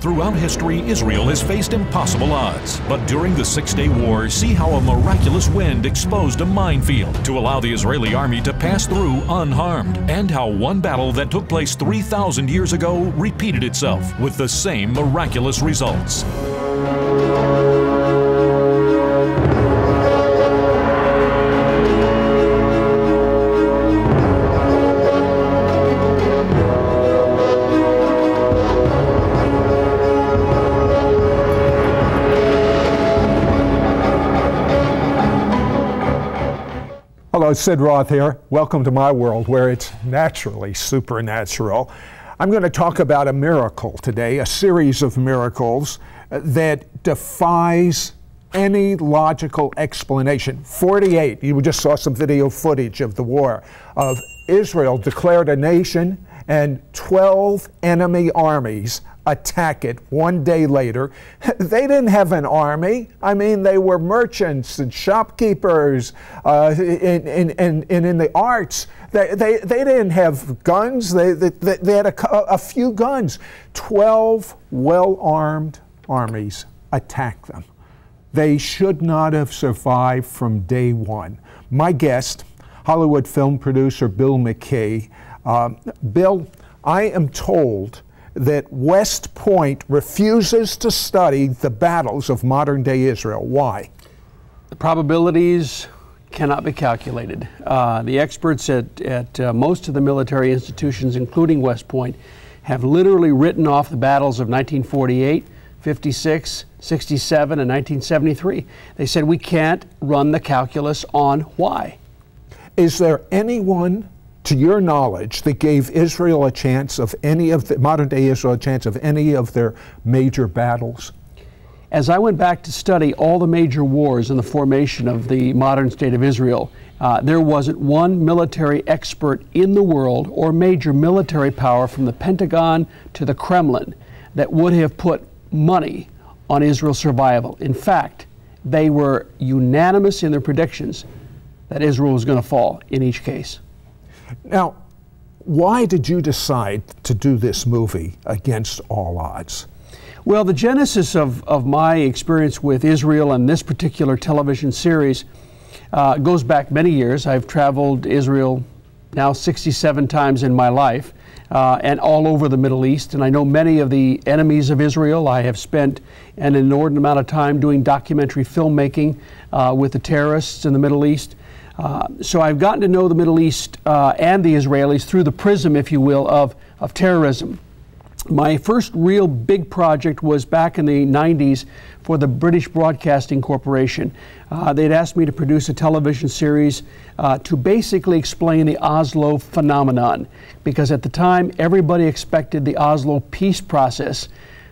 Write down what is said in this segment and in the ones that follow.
Throughout history, Israel has faced impossible odds. But during the Six Day War, see how a miraculous wind exposed a minefield to allow the Israeli army to pass through unharmed, and how one battle that took place 3,000 years ago repeated itself with the same miraculous results. Hello, Sid Roth here. Welcome to my world where it's naturally supernatural. I'm going to talk about a miracle today, a series of miracles uh, that defies any logical explanation. 48, you just saw some video footage of the war, of Israel declared a nation and 12 enemy armies attack it one day later. They didn't have an army. I mean, they were merchants and shopkeepers uh, and, in the arts. They, they, they didn't have guns, they, they, they had a, a few guns. 12 well armed armies attacked them. They should not have survived from day one. My guest, Hollywood film producer Bill McKay. Uh, Bill, I am told that West Point refuses to study the battles of modern day Israel. Why? The probabilities cannot be calculated. Uh, the experts at, at uh, most of the military institutions, including West Point, have literally written off the battles of 1948, 56, 67, and 1973. They said we can't run the calculus on why. Is there anyone to your knowledge, that gave Israel a chance of any of the modern day Israel a chance of any of their major battles? As I went back to study all the major wars and the formation of the modern state of Israel, uh, there wasn't one military expert in the world or major military power from the Pentagon to the Kremlin that would have put money on Israel's survival. In fact, they were unanimous in their predictions that Israel was going to fall in each case. Now, why did you decide to do this movie against all odds? Well, the genesis of, of my experience with Israel and this particular television series uh, goes back many years. I've traveled Israel now 67 times in my life uh, and all over the Middle East. And I know many of the enemies of Israel. I have spent an inordinate amount of time doing documentary filmmaking uh, with the terrorists in the Middle East. Uh, so I've gotten to know the Middle East uh, and the Israelis through the prism, if you will, of, of terrorism. My first real big project was back in the 90s for the British Broadcasting Corporation. Uh, they'd asked me to produce a television series uh, to basically explain the Oslo phenomenon, because at the time everybody expected the Oslo peace process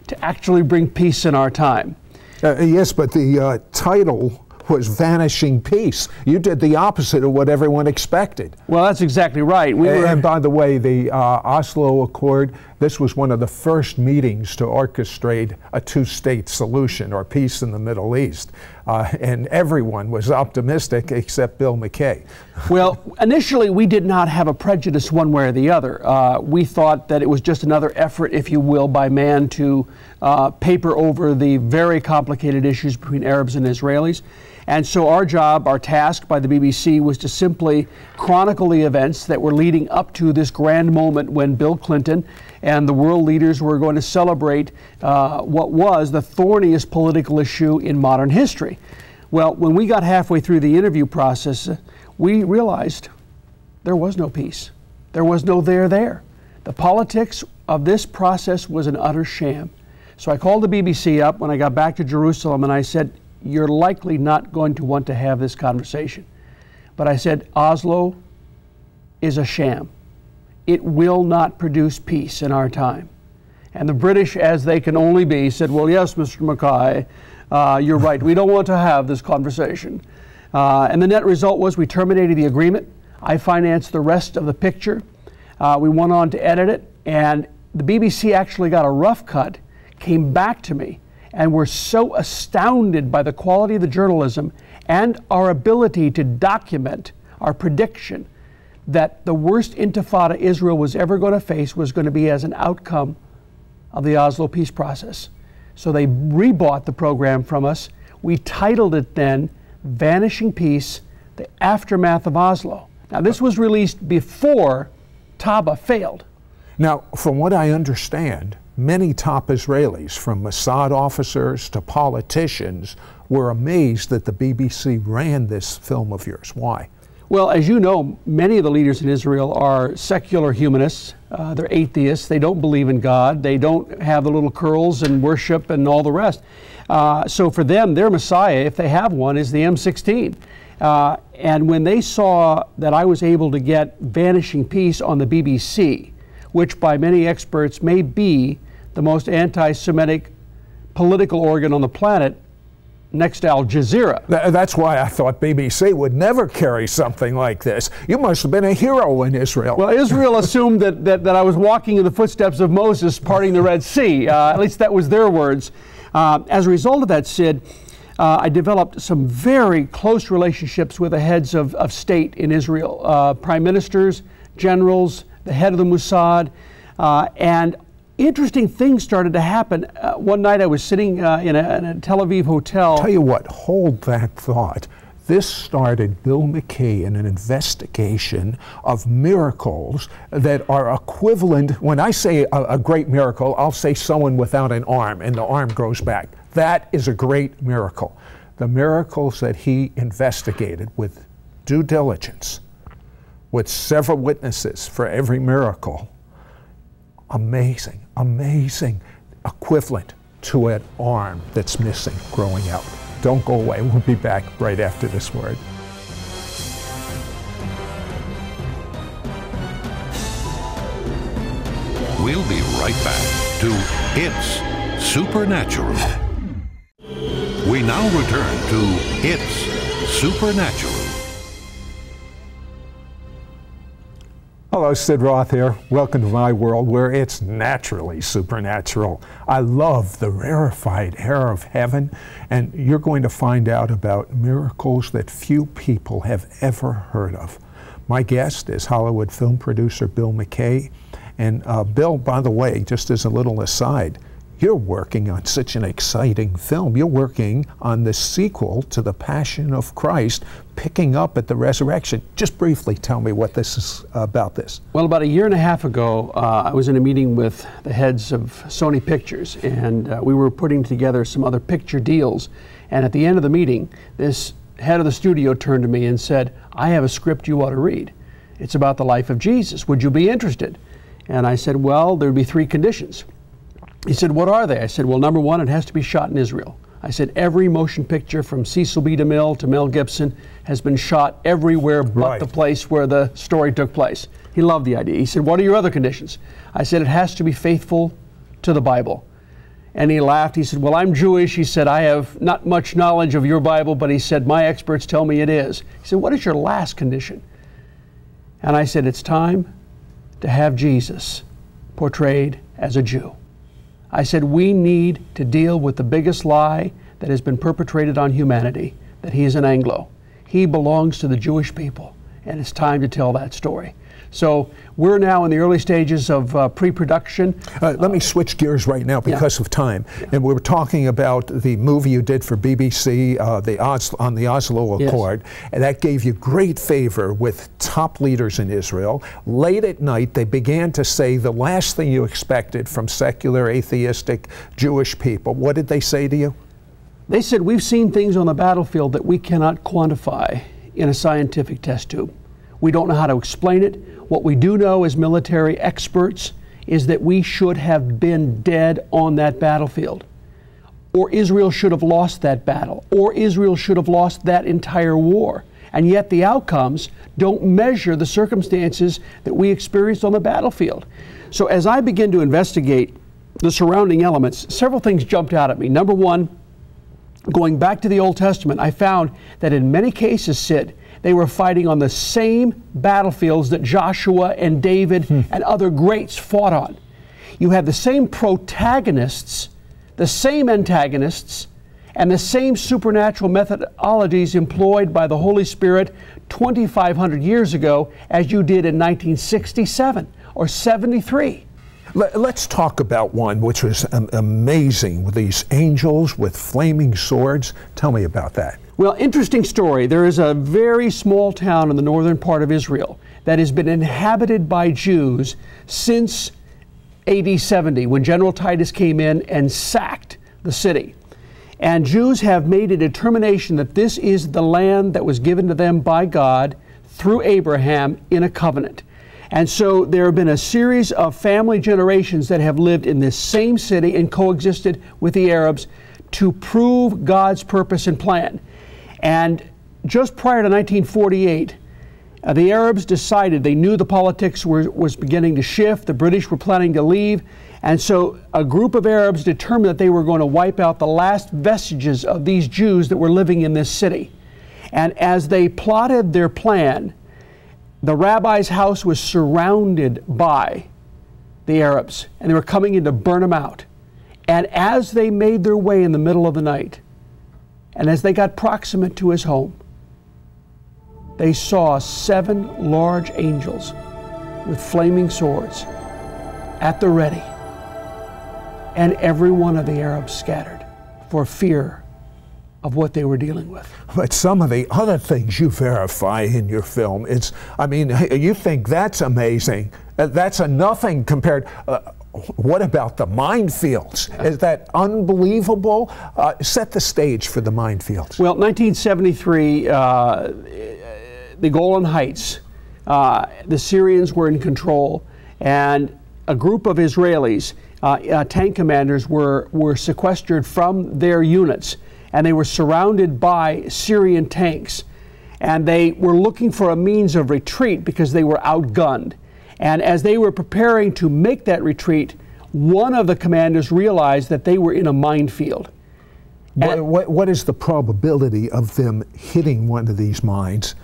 to actually bring peace in our time. Uh, yes, but the title was vanishing peace. You did the opposite of what everyone expected. Well, that's exactly right. We and, were... and by the way, the uh, Oslo Accord, this was one of the first meetings to orchestrate a two state solution or peace in the Middle East. Uh, and everyone was optimistic except Bill McKay. well, initially, we did not have a prejudice one way or the other. Uh, we thought that it was just another effort, if you will, by man to uh, paper over the very complicated issues between Arabs and Israelis. And so our job, our task by the BBC was to simply chronicle the events that were leading up to this grand moment when Bill Clinton and the world leaders were going to celebrate uh, what was the thorniest political issue in modern history. Well, when we got halfway through the interview process, we realized there was no peace. There was no there there. The politics of this process was an utter sham. So I called the BBC up when I got back to Jerusalem and I said, you're likely not going to want to have this conversation. But I said, Oslo is a sham. It will not produce peace in our time. And the British, as they can only be, said, Well, yes, Mr. McKay, uh, you're right. We don't want to have this conversation. Uh, and the net result was we terminated the agreement. I financed the rest of the picture. Uh, we went on to edit it, and the BBC actually got a rough cut, came back to me, and we're so astounded by the quality of the journalism and our ability to document our prediction that the worst intifada Israel was ever going to face was going to be as an outcome of the Oslo peace process. So they rebought the program from us. We titled it then Vanishing Peace The Aftermath of Oslo. Now, this was released before Taba failed. Now, from what I understand, many top Israelis, from Mossad officers to politicians, were amazed that the BBC ran this film of yours. Why? Well, as you know, many of the leaders in Israel are secular humanists. Uh, they're atheists. They don't believe in God. They don't have the little curls and worship and all the rest. Uh, so for them, their Messiah, if they have one, is the M16. Uh, and when they saw that I was able to get Vanishing Peace on the BBC, which by many experts may be the most anti Semitic political organ on the planet, next to Al Jazeera. that's why I thought BBC would never carry something like this. You must have been a hero in Israel. Well, Israel assumed that, that, that, I was walking in the footsteps of Moses parting the Red Sea. Uh, at least that was their words. Uh, as a result of that, Sid, uh, I developed some very close relationships with the heads of, of state in Israel uh, prime ministers, generals, the head of the Mossad, uh, and interesting things started to happen. Uh, one night I was sitting uh, in, a, in, a, Tel Aviv hotel. Tell you what, hold that thought. This started Bill McKay in an investigation of miracles that are equivalent. When I say a, a great miracle, I'll say someone without an arm and the arm grows back. That is a great miracle. The miracles that he investigated with due diligence, with several witnesses for every miracle, amazing, amazing equivalent to an arm that's missing growing out. Don't go away. We'll be back right after this word. We'll be right back to It's Supernatural. We now return to It's Supernatural. Hello, Sid Roth here. Welcome to my world where it's naturally supernatural. I love the rarefied air of heaven, and you're going to find out about miracles that few people have ever heard of. My guest is Hollywood film producer Bill McKay. And uh, Bill, by the way, just as a little aside, you're working on such an exciting film. You're working on the sequel to The Passion of Christ, picking up at the resurrection. Just briefly tell me what this is about this. Well, about a year and a half ago, uh, I was in a meeting with the heads of Sony Pictures, and uh, we were putting together some other picture deals. And at the end of the meeting, this head of the studio turned to me and said, I have a script you ought to read. It's about the life of Jesus. Would you be interested? And I said, Well, there'd be three conditions. He said, What are they? I said, Well, number one, it has to be shot in Israel. I said, Every motion picture from Cecil B. DeMille to Mel Gibson has been shot everywhere but right. the place where the story took place. He loved the idea. He said, What are your other conditions? I said, It has to be faithful to the Bible. And he laughed. He said, Well, I'm Jewish. He said, I have not much knowledge of your Bible, but he said, My experts tell me it is. He said, What is your last condition? And I said, It's time to have Jesus portrayed as a Jew. I said, we need to deal with the biggest lie that has been perpetrated on humanity that he is an Anglo. He belongs to the Jewish people, and it's time to tell that story. So we're now in the early stages of uh, pre-production. Uh, let me switch gears right now because yeah. of time. Yeah. And we were talking about the movie you did for BBC, uh, the Oslo, on the Oslo Accord, yes. and that gave you great favor with top leaders in Israel. Late at night, they began to say the last thing you expected from secular, atheistic Jewish people. What did they say to you? They said, We've seen things on the battlefield that we cannot quantify in a scientific test tube. We don't know how to explain it. What we do know as military experts is that we should have been dead on that battlefield. Or Israel should have lost that battle. Or Israel should have lost that entire war. And yet the outcomes don't measure the circumstances that we experienced on the battlefield. So as I begin to investigate the surrounding elements, several things jumped out at me. Number one, going back to the Old Testament, I found that in many cases, Sid, they were fighting on the same battlefields that Joshua and David hmm. and other greats fought on. You had the same protagonists, the same antagonists, and the same supernatural methodologies employed by the Holy Spirit 2,500 years ago as you did in 1967 or 73. Let's talk about one which was amazing with these angels with flaming swords. Tell me about that. Well, interesting story. There is a very small town in the northern part of Israel that has been inhabited by Jews since AD 70 when General Titus came in and sacked the city. And Jews have made a determination that this is the land that was given to them by God through Abraham in a covenant. And so there have been a series of family generations that have lived in this same city and coexisted with the Arabs to prove God's purpose and plan. And just prior to 1948, uh, the Arabs decided they knew the politics were, was beginning to shift, the British were planning to leave, and so a group of Arabs determined that they were going to wipe out the last vestiges of these Jews that were living in this city. And as they plotted their plan, the rabbi's house was surrounded by the Arabs, and they were coming in to burn them out. And as they made their way in the middle of the night, and as they got proximate to his home, they saw seven large angels with flaming swords at the ready, and every one of the Arabs scattered for fear of what they were dealing with. But some of the other things you verify in your film, it's, I mean, you think that's amazing. Uh, that's a nothing compared. Uh, what about the minefields? Is that unbelievable? Uh, set the stage for the minefields. Well, 1973, uh, the Golan Heights, uh, the Syrians were in control, and a group of Israelis, uh, tank commanders, were, were sequestered from their units and they were surrounded by Syrian tanks. And they were looking for a means of retreat because they were outgunned. And as they were preparing to make that retreat, one of the commanders realized that they were in a minefield. What, what, what is the probability of them hitting one of these mines?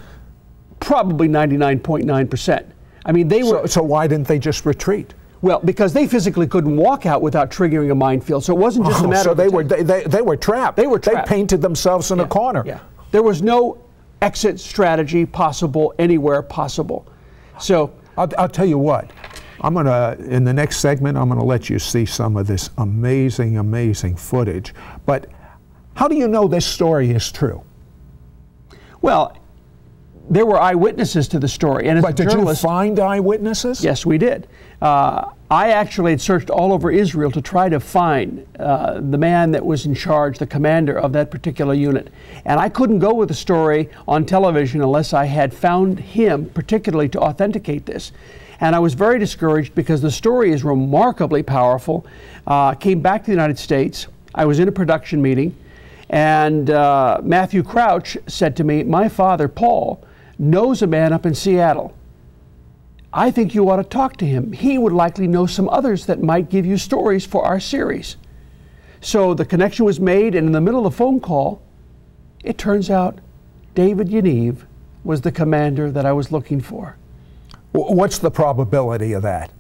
Probably 99.9%. I mean, they were. So, so why didn't they just retreat? Well, because they physically couldn't walk out without triggering a minefield, so it wasn't just oh, a matter. So of they were they, they, they, were trapped. They were trapped. They painted themselves in yeah. a corner. Yeah. There was no exit strategy possible anywhere possible. So I'll, I'll tell you what. I'm going to, in the next segment, I'm going to let you see some of this amazing, amazing footage. But how do you know this story is true? Well, there were eyewitnesses to the story. And but did you find eyewitnesses? Yes, we did. Uh, I actually had searched all over Israel to try to find uh, the man that was in charge, the commander of that particular unit. And I couldn't go with the story on television unless I had found him, particularly to authenticate this. And I was very discouraged because the story is remarkably powerful. Uh, came back to the United States. I was in a production meeting, and uh, Matthew Crouch said to me, My father, Paul, knows a man up in Seattle. I think you ought to talk to him. He would likely know some others that might give you stories for our series. So the connection was made, and in the middle of the phone call, it turns out David Yaniv was the commander that I was looking for. What's the probability of that?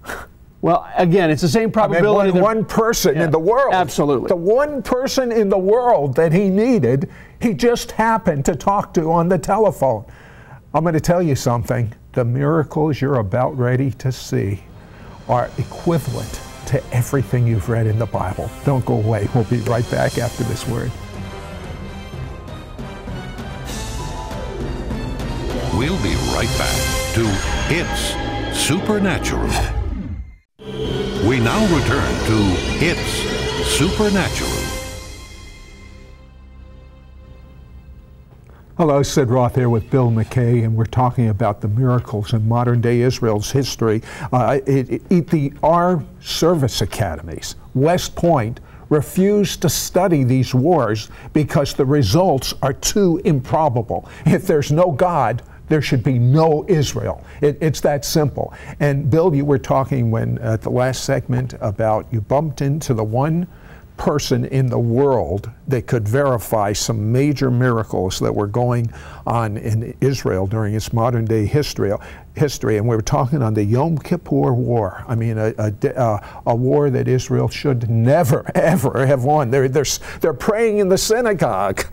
Well, again, it's the same probability. I mean, one, one person yeah, in the world. Absolutely. The one person in the world that he needed, he just happened to talk to on the telephone. I'm going to tell you something. The miracles you're about ready to see are equivalent to everything you've read in the Bible. Don't go away. We'll be right back after this word. We'll be right back to It's Supernatural. We now return to It's Supernatural. Hello, Sid Roth here with Bill McKay, and we're talking about the miracles in modern day Israel's history. Uh, it, it, the, our service academies, West Point, refused to study these wars because the results are too improbable. If there's no God, there should be no Israel. It, it's that simple. And Bill, you were talking when at the last segment about you bumped into the one person in the world that could verify some major miracles that were going on in Israel during its modern day history. History, and we were talking on the Yom Kippur War. I mean, a, a, uh, a war that Israel should never, ever have won. They're, they're, they're praying in the synagogue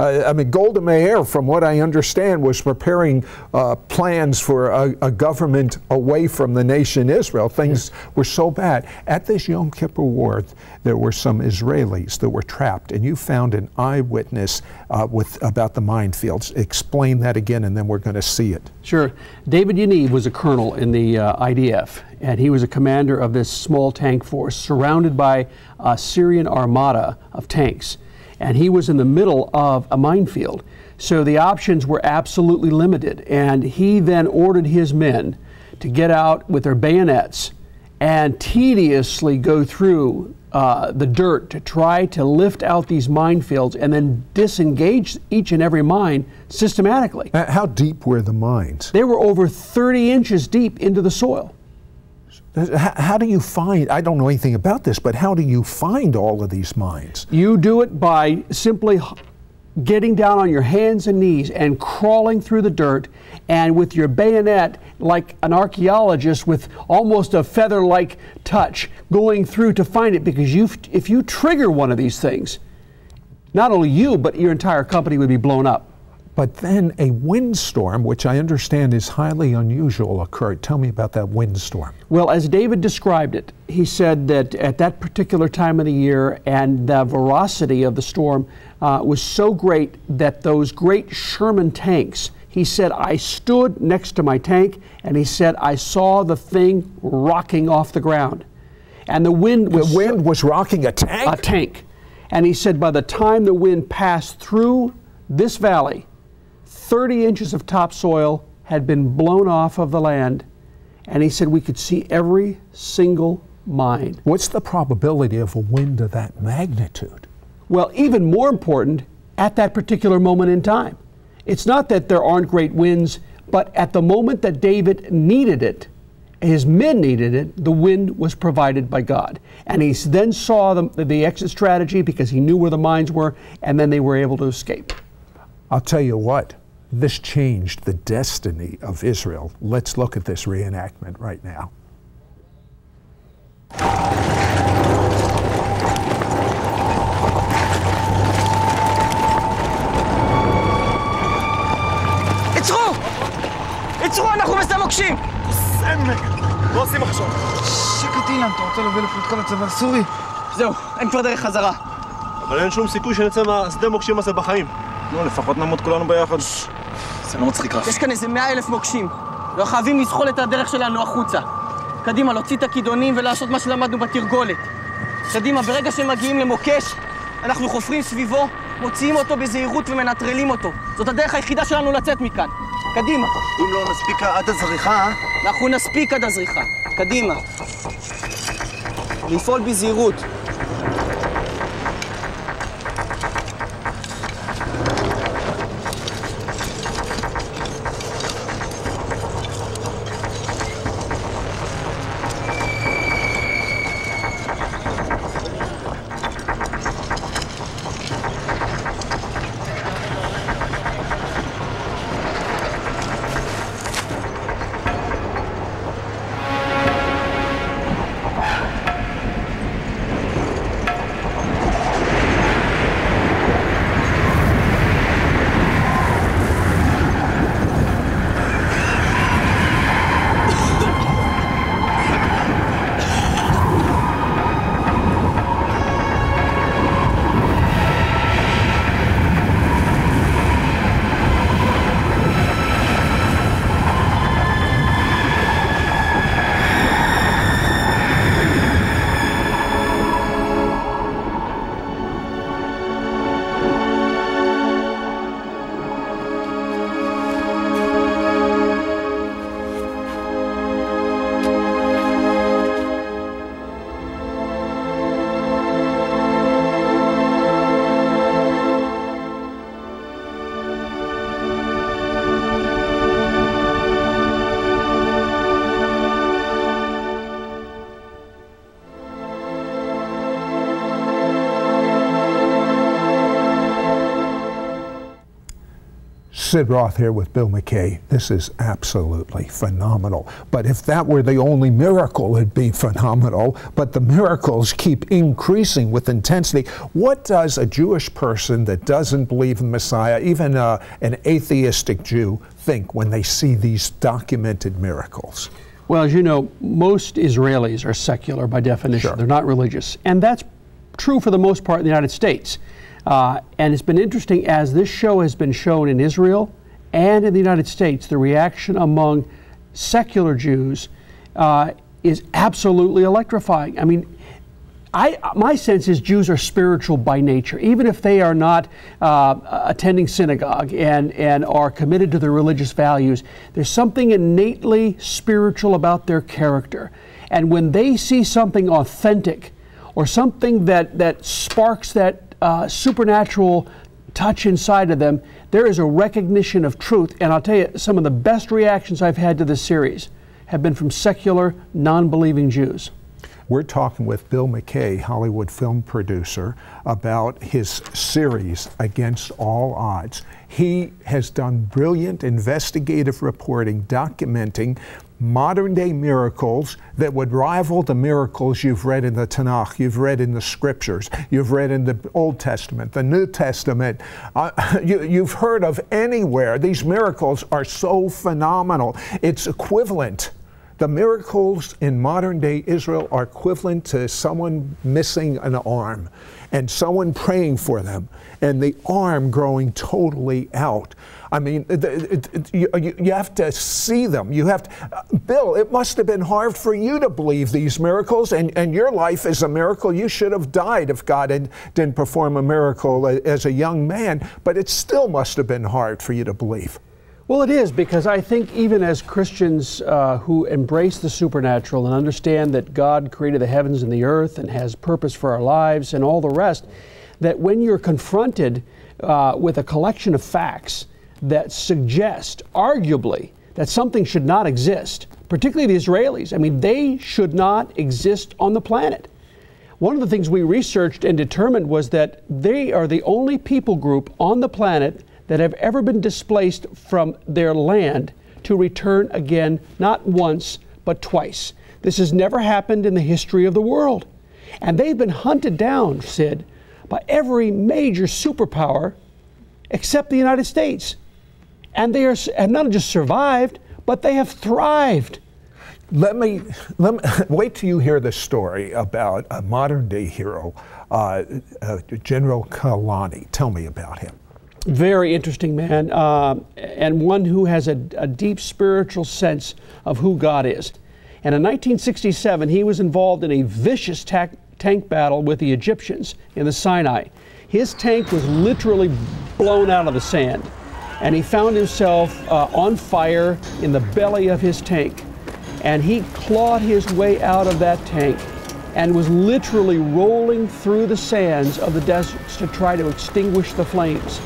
Uh, I mean, Golda Meir, from what I understand, was preparing uh, plans for a, a, government away from the nation Israel. Things yeah. were so bad. At this Yom Kippur War, there were some Israelis that were trapped, and you found an eyewitness uh, with about the minefields. Explain that again, and then we're going to see it. Sure. David Yaniv was a colonel in the uh, IDF, and he was a commander of this small tank force surrounded by a Syrian armada of tanks and he was in the middle of a minefield. So the options were absolutely limited. And he then ordered his men to get out with their bayonets and tediously go through uh, the dirt to try to lift out these minefields and then disengage each and every mine systematically. Uh, how deep were the mines? They were over 30 inches deep into the soil. How do you find, I don't know anything about this, but how do you find all of these mines? You do it by simply getting down on your hands and knees and crawling through the dirt and with your bayonet like an archaeologist with almost a feather like touch going through to find it because you if you trigger one of these things not only you but your entire company would be blown up but then a windstorm, which I understand is highly unusual, occurred. Tell me about that windstorm. Well, as David described it, he said that at that particular time of the year and the ferocity of the storm uh, was so great that those great Sherman tanks, he said, I stood next to my tank and he said, I saw the thing rocking off the ground. And the wind was. The wind was rocking a tank? A tank. And he said, by the time the wind passed through this valley, 30 inches of topsoil had been blown off of the land, and he said we could see every single mine. What's the probability of a wind of that magnitude? Well, even more important, at that particular moment in time. It's not that there aren't great winds, but at the moment that David needed it, his men needed it, the wind was provided by God. And he then saw the, the exit strategy because he knew where the mines were, and then they were able to escape. I'll tell you what, this changed the destiny of Israel. Let's look at this reenactment right now. עצרו! עצרו, אנחנו בשדה מוקשים! סמק! מה עושים עכשיו? שקט אילן, אתה רוצה להביא לפה את כל הצבא הסורי? זהו, אין כבר דרך חזרה. אבל אין שום סיכוי שנצא מהשדה מוקשים הזה בחיים. נו, לפחות נעמוד כולנו ביחד. זה לא מצחיק רפי. יש כאן איזה מאה אלף מוקשים. לא חייבים לזחול את הדרך שלנו החוצה. קדימה, להוציא את הכידונים ולעשות מה שלמדנו בתרגולת. קדימה, ברגע שהם מגיעים למוקש, אנחנו חופרים סביבו, מוציאים אותו בזהירות ומנטרלים אותו. זאת הדרך היחידה שלנו לצאת מכאן. קדימה. אם לא נספיק עד הזריחה... אנחנו נספיק עד הזריחה. קדימה. לפעול בזהירות. Sid Roth here with Bill McKay. This is absolutely phenomenal. But if that were the only miracle, it'd be phenomenal. But the miracles keep increasing with intensity. What does a Jewish person that doesn't believe in Messiah, even uh, an atheistic Jew, think when they see these documented miracles? Well, as you know, most Israelis are secular by definition. Sure. They're not religious. And that's true for the most part in the United States. Uh, and it's been interesting as this show has been shown in Israel and in the United States, the reaction among secular Jews uh, is absolutely electrifying. I mean, I, my sense is Jews are spiritual by nature, even if they are not uh, attending synagogue and, and are committed to their religious values. There's something innately spiritual about their character. And when they see something authentic or something that, that sparks that uh, supernatural touch inside of them, there is a recognition of truth. And I'll tell you, some of the best reactions I've had to this series have been from secular, non believing Jews. We're talking with Bill McKay, Hollywood film producer, about his series Against All Odds. He has done brilliant investigative reporting documenting modern day miracles that would rival the miracles you've read in the Tanakh, you've read in the scriptures, you've read in the Old Testament, the New Testament, uh, you, have heard of anywhere. These miracles are so phenomenal. It's equivalent. The miracles in modern day Israel are equivalent to someone missing an arm and someone praying for them and the arm growing totally out. I mean, it, it, you, you, have to see them. You have to, uh, Bill, it must have been hard for you to believe these miracles, and, and your life is a miracle. You should have died if God had, didn't perform a miracle as a young man, but it still must have been hard for you to believe. Well, it is because I think even as Christians uh, who embrace the supernatural and understand that God created the heavens and the earth and has purpose for our lives and all the rest, that when you're confronted uh, with a collection of facts that suggest, arguably, that something should not exist, particularly the Israelis, I mean, they should not exist on the planet. One of the things we researched and determined was that they are the only people group on the planet that have ever been displaced from their land to return again, not once, but twice. This has never happened in the history of the world. And they've been hunted down, Sid, by every major superpower except the United States. And they are, have not just survived, but they have thrived. Let me, let me wait till you hear the story about a modern day hero, uh, uh, General Kahalani. Tell me about him. Very interesting man, uh, and one who has a, a, deep spiritual sense of who God is. And in 1967, he was involved in a vicious ta- tank battle with the Egyptians in the Sinai. His tank was literally blown out of the sand, and he found himself uh, on fire in the belly of his tank. And he clawed his way out of that tank and was literally rolling through the sands of the deserts to try to extinguish the flames.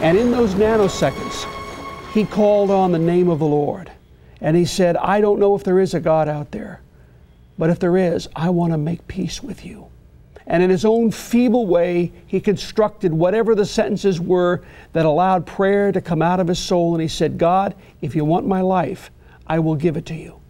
And in those nanoseconds, he called on the name of the Lord. And he said, I don't know if there is a God out there, but if there is, I want to make peace with you. And in his own feeble way, he constructed whatever the sentences were that allowed prayer to come out of his soul. And he said, God, if you want my life, I will give it to you.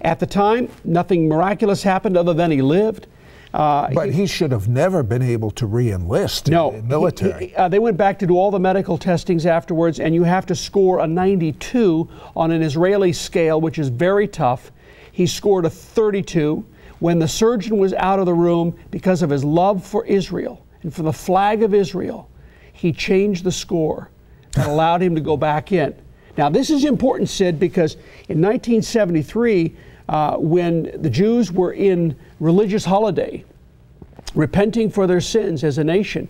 At the time, nothing miraculous happened other than he lived. Uh, but he, he, should have never been able to re-enlist no, in the military. He, uh, they went back to do all the medical testings afterwards, and you have to score a 92 on an Israeli scale, which is very tough. He scored a 32 when the surgeon was out of the room because of his love for Israel and for the flag of Israel. He changed the score that allowed him to go back in. Now, this is important, Sid, because in 1973, uh, when the Jews were in religious holiday, repenting for their sins as a nation.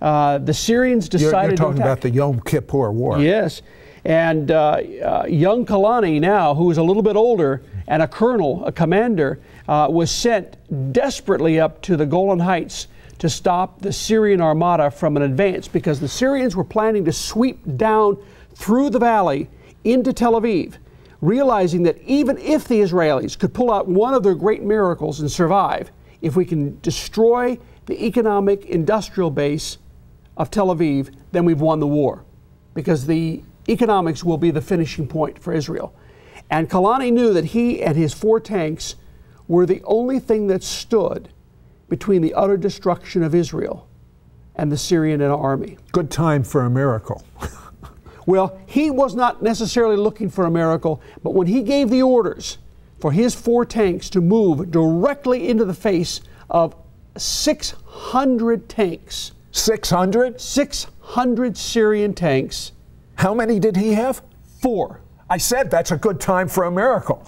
Uh, the Syrians decided. You're, you're talking about the Yom Kippur War. Yes, and uh, uh, young Kahalani now, who is a little bit older and a colonel, a commander, uh, was sent desperately up to the Golan Heights to stop the Syrian armada from an advance because the Syrians were planning to sweep down through the valley into Tel Aviv realizing that even if the Israelis could pull out one of their great miracles and survive, if we can destroy the economic industrial base of Tel Aviv, then we've won the war. because the economics will be the finishing point for Israel. And Kahalani knew that he and his four tanks were the only thing that stood between the utter destruction of Israel and the Syrian army. Good time for a miracle. well, he was not necessarily looking for a miracle, but when he gave the orders for his four tanks to move directly into the face of 600 tanks. 600? 600 Syrian tanks. How many did he have? Four. I said that's a good time for a miracle.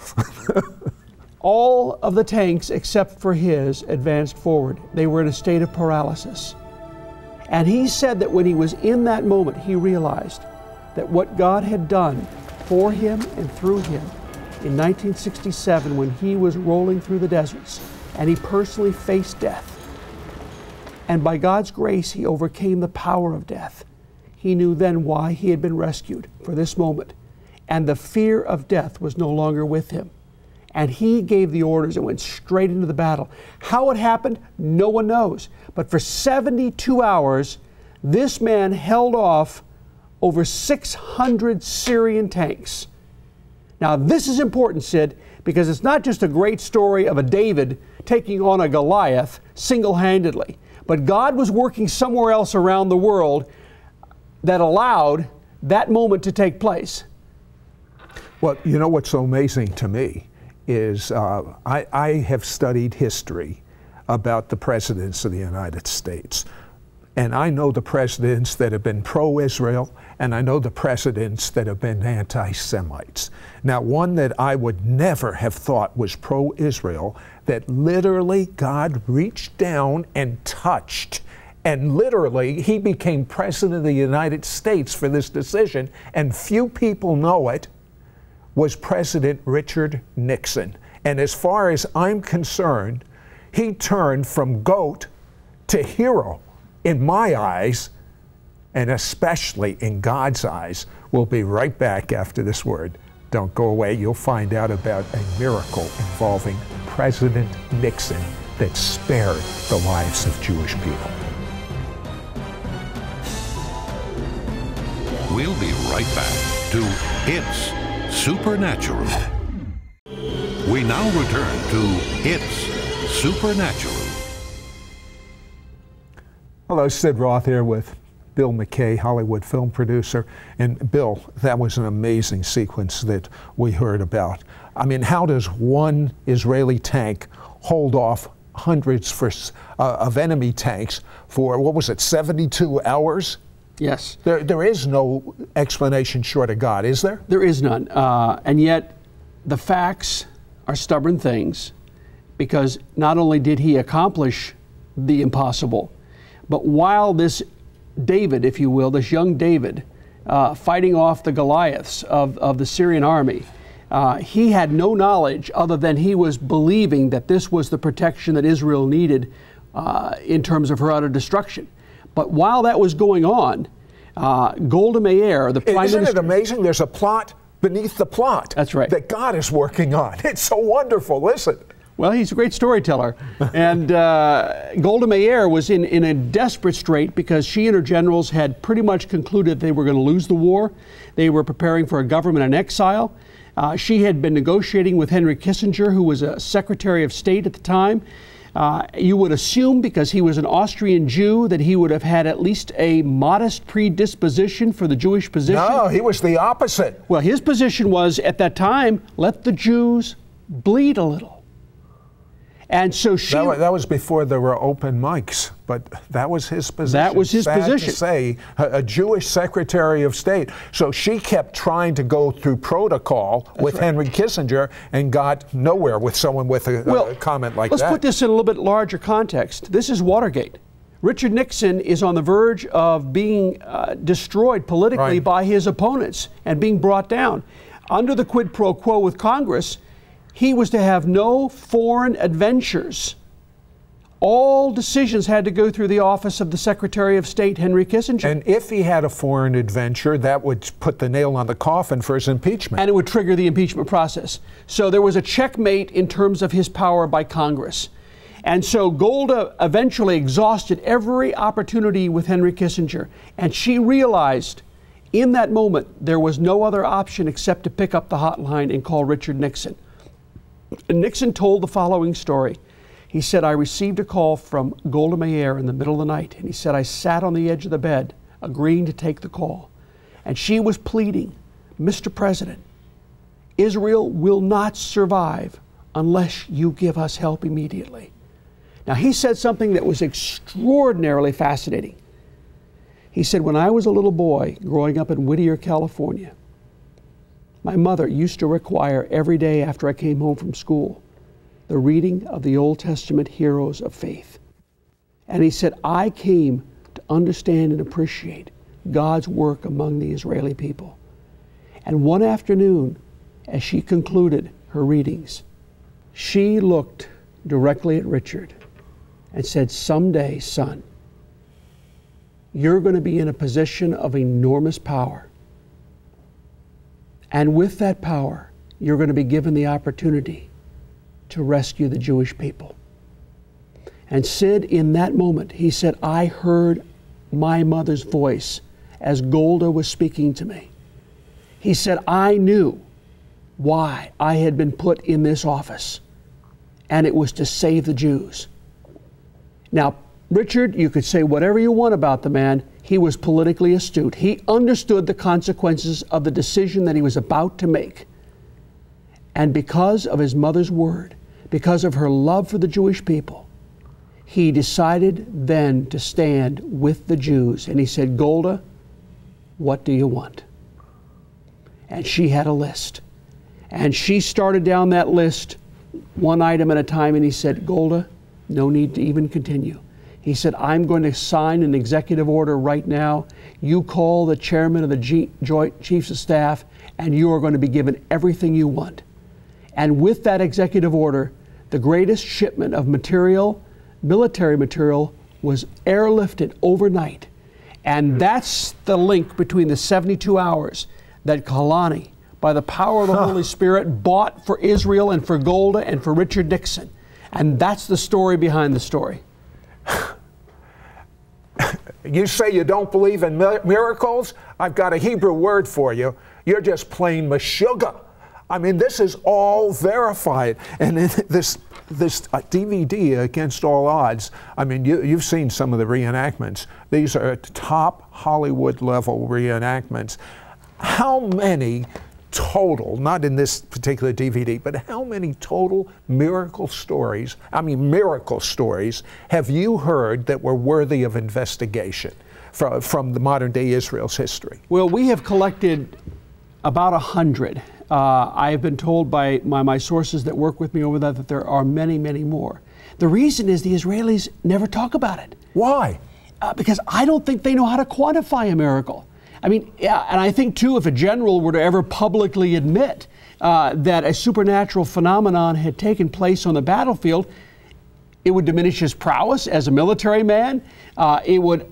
All of the tanks, except for his, advanced forward. They were in a state of paralysis. And he said that when he was in that moment, he realized that what God had done for him and through him in 1967 when he was rolling through the deserts and he personally faced death. And by God's grace, he overcame the power of death. He knew then why he had been rescued for this moment. And the fear of death was no longer with him. And he gave the orders and went straight into the battle. How it happened, no one knows. But for 72 hours, this man held off over 600 Syrian tanks. Now, this is important, Sid, because it's not just a great story of a David taking on a Goliath single handedly, but God was working somewhere else around the world that allowed that moment to take place. Well, you know what's so amazing to me is uh, I, I have studied history about the presidents of the United States. And I know the presidents that have been pro Israel, and I know the presidents that have been anti Semites. Now, one that I would never have thought was pro Israel, that literally God reached down and touched, and literally he became president of the United States for this decision, and few people know it, was President Richard Nixon. And as far as I'm concerned, he turned from goat to hero in my eyes, and especially in God's eyes. We'll be right back after this word. Don't go away. You'll find out about a miracle involving President Nixon that spared the lives of Jewish people. We'll be right back to It's Supernatural. We now return to It's Supernatural. Hello, Sid Roth here with Bill McKay, Hollywood film producer. And Bill, that was an amazing sequence that we heard about. I mean, how does one Israeli tank hold off hundreds for, uh, of enemy tanks for, what was it, 72 hours? Yes. There, there is no explanation short of God, is there? There is none. Uh, and yet, the facts are stubborn things because not only did he accomplish the impossible, but while this David, if you will, this young David, uh, fighting off the Goliaths of, of the Syrian army, uh, he had no knowledge other than he was believing that this was the protection that Israel needed uh, in terms of her utter destruction. But while that was going on, uh, Golda Meir, the prime Isn't minister, it amazing? There's a plot beneath the plot. That's right. That God is working on. It's so wonderful. Listen. Well, he's a great storyteller. and uh, Golda Meir was in, in a desperate strait because she and her generals had pretty much concluded they were going to lose the war. They were preparing for a government in exile. Uh, she had been negotiating with Henry Kissinger, who was a Secretary of State at the time. Uh, you would assume, because he was an Austrian Jew, that he would have had at least a modest predisposition for the Jewish position. No, he was the opposite. Well, his position was at that time let the Jews bleed a little. And so she. That was, that was, before there were open mics, but that was his position. That was his Sad position. To say a, a, Jewish Secretary of State. So she kept trying to go through protocol That's with right. Henry Kissinger and got nowhere with someone with a, well, a comment like let's that. Let's put this in a little bit larger context. This is Watergate. Richard Nixon is on the verge of being uh, destroyed politically right. by his opponents and being brought down. Under the quid pro quo with Congress, he was to have no foreign adventures. All decisions had to go through the office of the Secretary of State, Henry Kissinger. And if he had a foreign adventure, that would put the nail on the coffin for his impeachment. And it would trigger the impeachment process. So there was a checkmate in terms of his power by Congress. And so Golda eventually exhausted every opportunity with Henry Kissinger. And she realized In that moment, there was no other option except to pick up the hotline and call Richard Nixon. Nixon told the following story. He said, I received a call from Golda Meir in the middle of the night, and he said, I sat on the edge of the bed, agreeing to take the call. And she was pleading, Mr. President, Israel will not survive unless you give us help immediately. Now, he said something that was extraordinarily fascinating. He said, When I was a little boy growing up in Whittier, California, my mother used to require every day after I came home from school the reading of the Old Testament heroes of faith. And he said, I came to understand and appreciate God's work among the Israeli people. And one afternoon, as she concluded her readings, she looked directly at Richard and said, Someday, son, you're going to be in a position of enormous power. And with that power, you're going to be given the opportunity to rescue the Jewish people. And Sid, in that moment, he said, I heard my mother's voice as Golda was speaking to me. He said, I knew why I had been put in this office, and it was to save the Jews. Now, Richard, you could say whatever you want about the man. He was politically astute. He understood the consequences of the decision that he was about to make. And because of his mother's word, because of her love for the Jewish people, he decided then to stand with the Jews. And he said, Golda, what do you want? And she had a list. And she started down that list one item at a time. And he said, Golda, no need to even continue. He said, I'm going to sign an executive order right now. You call the chairman of the Joint Chiefs of Staff, and you are going to be given everything you want. And with that executive order, the greatest shipment of material, military material, was airlifted overnight. And hmm. that's the link between the 72 hours that Kahalani, by the power of the Holy Spirit, bought for Israel and for Golda and for Richard Nixon. And that's the story behind the story. You say you don't believe in miracles? I've got a Hebrew word for you. You're just plain meshuggah. I mean, this is all verified. And this this uh, DVD, Against All Odds, I mean, you, you've seen some of the reenactments. These are top Hollywood level reenactments. How many total, not in this particular DVD, but how many total miracle stories, I mean, miracle stories, have you heard that were worthy of investigation from, from the modern day Israel's history? Well, we have collected about a hundred. Uh, I have been told by my, my sources that work with me over there that there are many, many more. The reason is the Israelis never talk about it. Why? Uh, because I don't think they know how to quantify a miracle. I mean, yeah, and I think too, if a general were to ever publicly admit uh, that a supernatural phenomenon had taken place on the battlefield, it would diminish his prowess as a military man. Uh, it would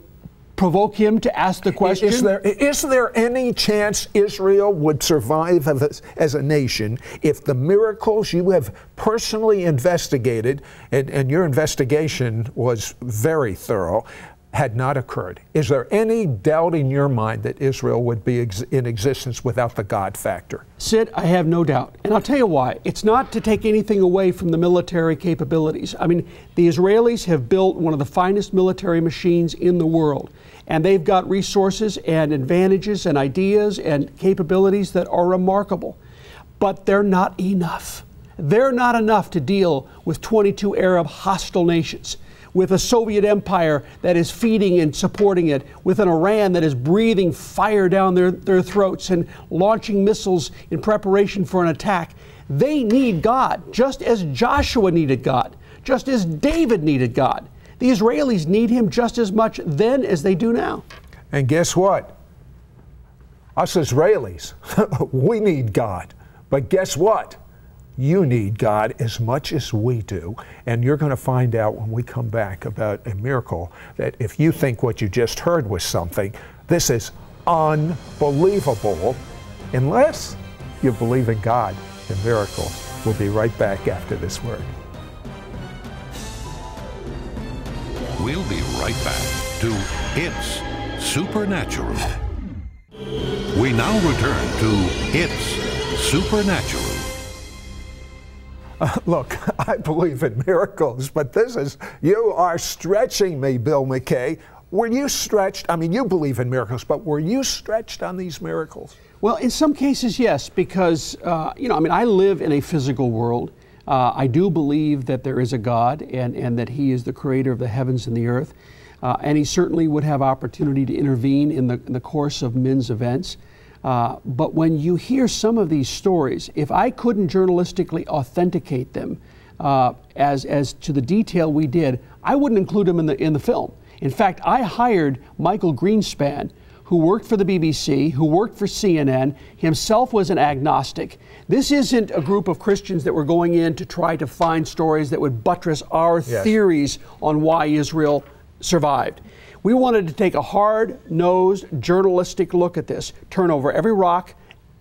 provoke him to ask the question is there, is there any chance Israel would survive as, as a nation if the miracles you have personally investigated, and, and your investigation was very thorough, had not occurred, is there any doubt in your mind that Israel would be ex- in existence without the God factor? Sid, I have no doubt. And I'll tell you why. It's not to take anything away from the military capabilities. I mean, the Israelis have built one of the finest military machines in the world. And they've got resources and advantages and ideas and capabilities that are remarkable. But they're not enough. They're not enough to deal with 22 Arab hostile nations with a Soviet empire that is feeding and supporting it, with an Iran that is breathing fire down their, their throats and launching missiles in preparation for an attack. They need God, just as Joshua needed God, just as David needed God. The Israelis need him just as much then as they do now. And guess what? Us Israelis, we need God. But guess what? You need God as much as we do. And you're going to find out when we come back about a miracle that if you think what you just heard was something, this is unbelievable unless you believe in God and miracles. We'll be right back after this word. We'll be right back to It's Supernatural. We now return to It's Supernatural. Look, I believe in miracles, but this is, you are stretching me, Bill McKay. Were you stretched? I mean, you believe in miracles, but were you stretched on these miracles? Well, in some cases, yes, because, uh, you know, I mean, I live in a physical world. Uh, I do believe that there is a God and, and that He is the creator of the heavens and the earth. Uh, and He certainly would have opportunity to intervene in the, in the course of men's events. Uh, but when you hear some of these stories, if I couldn't journalistically authenticate them uh, as, as to the detail we did, I wouldn't include them in the, in the film. In fact, I hired Michael Greenspan, who worked for the BBC, who worked for CNN, himself was an agnostic. This isn't a group of Christians that were going in to try to find stories that would buttress our Yes. theories on why Israel survived. We wanted to take a hard nosed journalistic look at this, turn over every rock,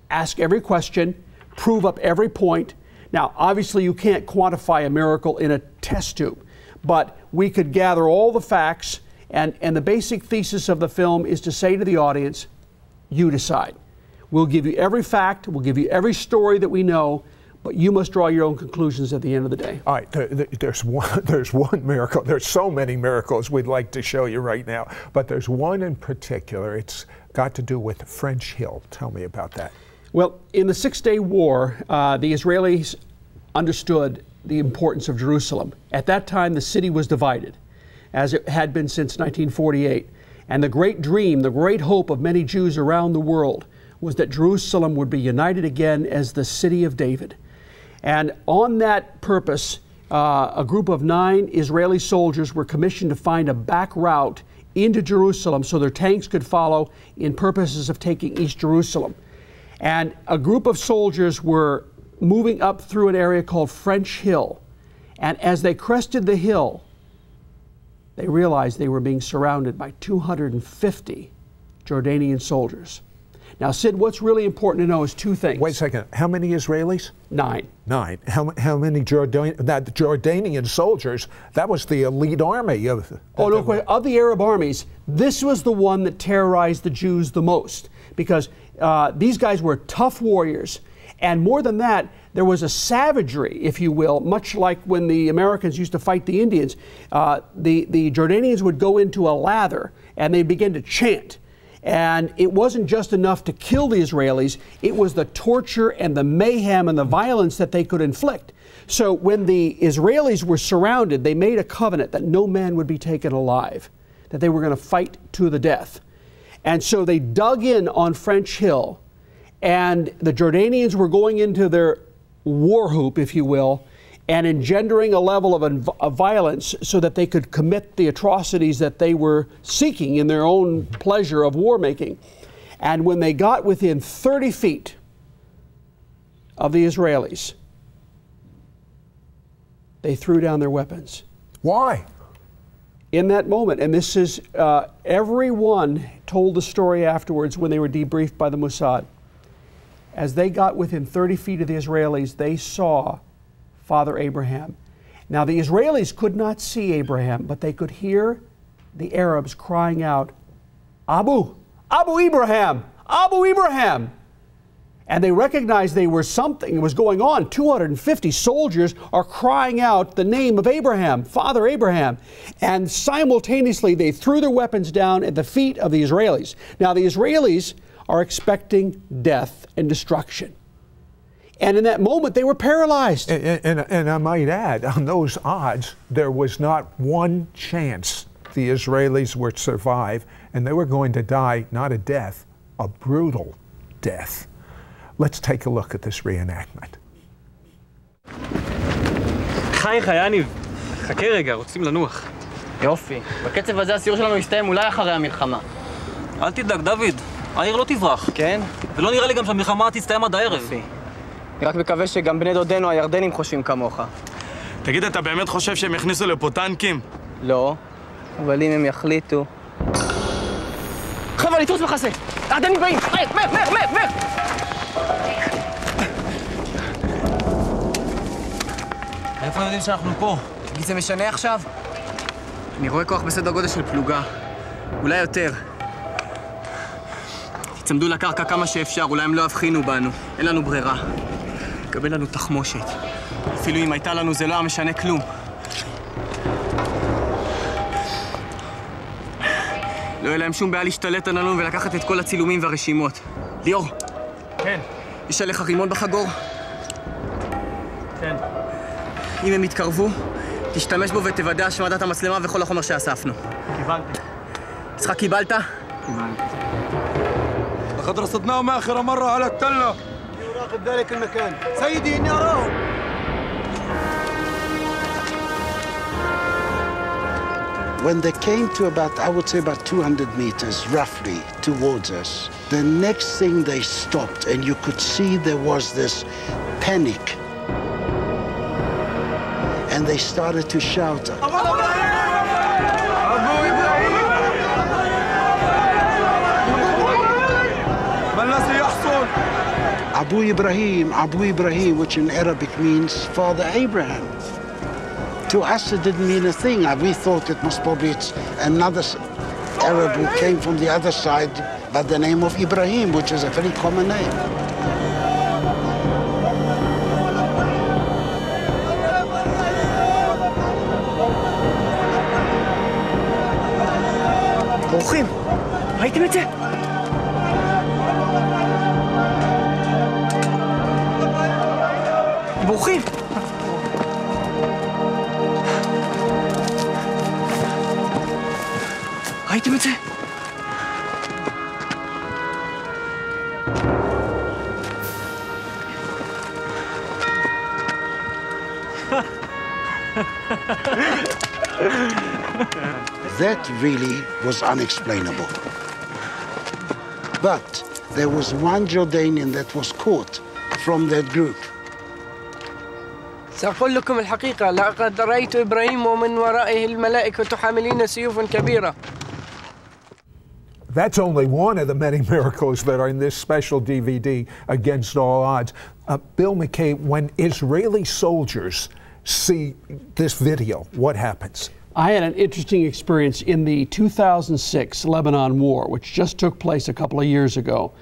ask every question, prove up every point. Now, obviously, you can't quantify a miracle in a test tube, but we could gather all the facts, and, and the basic thesis of the film is to say to the audience, you decide. We'll give you every fact, we'll give you every story that we know, but you must draw your own conclusions at the end of the day. All right, there, there- there's one, there's one miracle. There's so many miracles we'd like to show you right now, but there's one in particular. It's got to do with French Hill. Tell me about that. Well, in the Six Day War, uh, the Israelis understood the importance of Jerusalem. At that time, the city was divided, as it had been since 1948. And the great dream, the great hope of many Jews around the world was that Jerusalem would be united again as the city of David. And on that purpose, uh, a group of nine Israeli soldiers were commissioned to find a back route into Jerusalem so their tanks could follow in purposes of taking East Jerusalem. And a group of soldiers were moving up through an area called French Hill. And as they crested the hill, they realized they were being surrounded by 250 Jordanian soldiers. Now, Sid, what's really important to know is two things. Wait a second. How many Israelis? Nine. Nine. How, how many Jordan, that Jordanian soldiers? That was the elite army of. Oh, no question. Of the Arab armies, this was the one that terrorized the Jews the most because uh, these guys were tough warriors. And more than that, there was a savagery, if you will, much like when the Americans used to fight the Indians. Uh, the, the Jordanians would go into a lather and they'd begin to chant. And it wasn't just enough to kill the Israelis, it was the torture and the mayhem and the violence that they could inflict. So when the Israelis were surrounded, they made a covenant that no man would be taken alive, that they were going to fight to the death. And so they dug in on French Hill, and the Jordanians were going into their war whoop, if you will, and engendering a level of, of violence so that they could commit the atrocities that they were seeking in their own pleasure of war making. And when they got within 30 feet of the Israelis, they threw down their weapons Why? in that moment. And this is, uh, everyone told the story afterwards when they were debriefed by the Mossad. As they got within 30 feet of the Israelis, they saw Father Abraham. Now, the Israelis could not see Abraham, but they could hear the Arabs crying out, Abu, Abu Ibrahim, Abu Ibrahim. And they recognized they were something was going on. 250 soldiers are crying out the name of Abraham, Father Abraham. And simultaneously, they threw their weapons down at the feet of the Israelis. Now, the Israelis are expecting death and destruction. And in that moment, they were paralyzed. And, and, and I might add, on those odds, there was not one chance the Israelis would survive, and they were going to die not a death, a brutal death. Let's take a look at this reenactment. חייך, יניב. חכה רגע, רוצים לנוח. יופי. בקצב הזה הסיור שלנו יסתיים אולי אחרי המלחמה. אל תדאג, דוד, העיר לא תברח. כן? ולא נראה לי גם שהמלחמה תסתיים עד הערב. יופי. אני רק מקווה שגם בני דודינו הירדנים חושבים כמוך. תגיד, אתה באמת חושב שהם יכניסו לפה טנקים? לא, אבל אם הם יחליטו... חבר'ה, לתפוס מחסה! הירדנים באים! מהר, מהר, מהר, מהר, מהר! איפה יודעים שאנחנו פה? תגיד, זה משנה עכשיו? אני רואה כוח בסדר גודל של פלוגה. אולי יותר. צמדו לקרקע כמה שאפשר, אולי הם לא יבחינו בנו. אין לנו ברירה. קבל לנו תחמושת. אפילו אם הייתה לנו זה לא היה משנה כלום. לא יהיה להם שום בעיה להשתלט עלינו ולקחת את כל הצילומים והרשימות. ליאור. כן. יש עליך רימון בחגור? כן. אם הם יתקרבו, תשתמש בו ותוודא השמדת המצלמה וכל החומר שאספנו. קיבלתי. יצחק, קיבלת? لقد رصدناهم آخر مرة على التلة راقب ذلك المكان سيدي إني أراهم When they came to about, I would say about 200 meters, roughly, towards us, the next thing they stopped, and you could see there was this panic. And they started to shout, Abu Ibrahim, Abu Ibrahim, which in Arabic means Father Abraham. To us, it didn't mean a thing. Uh, We thought it must probably it's another s- Arab who came from the other side by the name of Ibrahim, which is a very common name. בורחים! ראיתם את זה? בורחים! ראיתם את זה? That really was unexplainable. But there was one Jordanian that was caught from that group. سأقول لكم الحقيقة لقد رأيت إبراهيم ومن ورائه الملائكة حاملين سيوف كبيرة That's only one of the many miracles that are in this special DVD, Against All Odds. Uh, Bill McKay, when Israeli soldiers see this video, what happens? I had an interesting experience in the 2006 Lebanon War, which just took place a couple of years ago.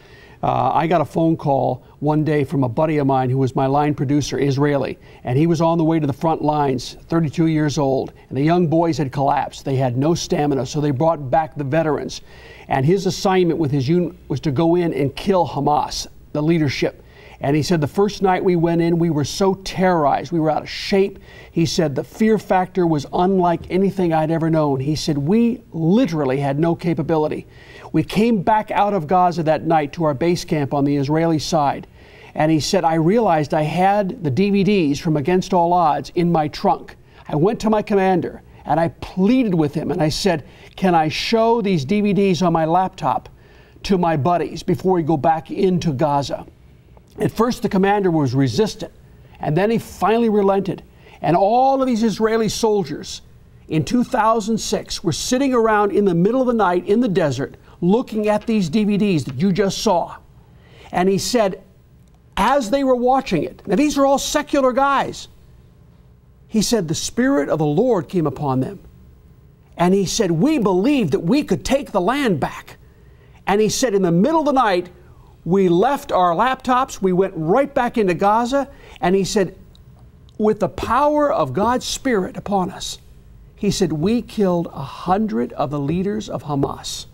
Uh, I got a phone call one day from a buddy of mine who was my line producer, Israeli, and he was on the way to the front lines, 32 years old, and the young boys had collapsed. They had no stamina, so they brought back the veterans. And his assignment with his unit was to go in and kill Hamas, the leadership. And he said the first night we went in, we were so terrorized. We were out of shape. He said the fear factor was unlike anything I'd ever known. He said we literally had no capability. We came back out of Gaza that night to our base camp on the Israeli side. And he said, I realized I had the DVDs from Against All Odds in my trunk. I went to my commander and I pleaded with him and I said, Can I show these DVDs on my laptop to my buddies before we go back into Gaza? At first, the commander was resistant, and then he finally relented. And all of these Israeli soldiers in 2006 were sitting around in the middle of the night in the desert looking at these DVDs that you just saw. And he said, as they were watching it, now these are all secular guys, he said, the Spirit of the Lord came upon them. And he said, We believed that we could take the land back. And he said, In the middle of the night, we left our laptops, we went right back into Gaza, and he said, with the power of God's Spirit upon us, he said, we killed a hundred of the leaders of Hamas.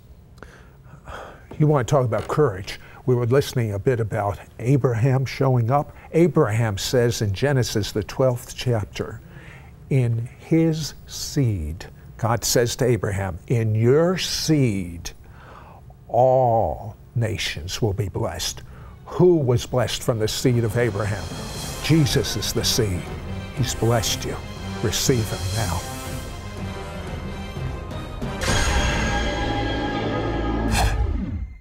You want to talk about courage. We were listening a bit about Abraham showing up. Abraham says in Genesis, the 12th chapter, in his seed, God says to Abraham, in your seed, all nations will be blessed. Who was blessed from the seed of Abraham? Jesus is the seed. He's blessed you. Receive him now.